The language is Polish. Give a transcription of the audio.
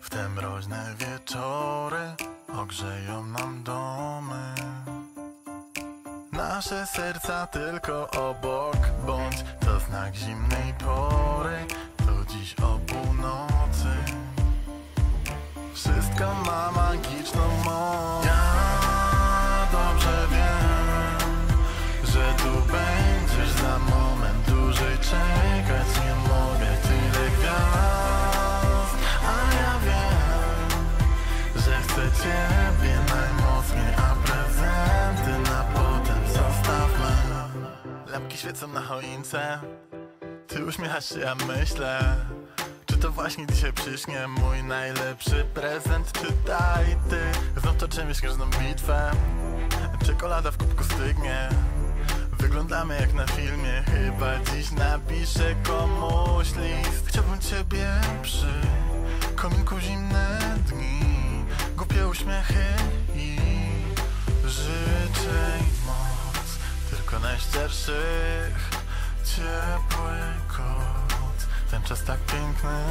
W te mroźne wieczory ogrzeją nam domy. Nasze serca tylko obok Bądź. To znak zimnej pory To dziś o północy. Wszystko ma magiczną moc. Ja dobrze wiem Że tu będziesz za moment Dłużej czekać ciebie najmocniej A prezenty na potem zostawmy. Lampki świecą na choince Ty uśmiechasz się, ja myślę. Czy to właśnie dzisiaj przyśnie mój najlepszy prezent? Czy daj ty Znów toczymy śnieżną bitwę? Czekolada w kubku stygnie Wyglądamy jak na filmie. Chyba dziś napiszę komuś list uśmiechy i życzeń moc Tylko najszczerszych ciepły kot. Ten czas tak piękny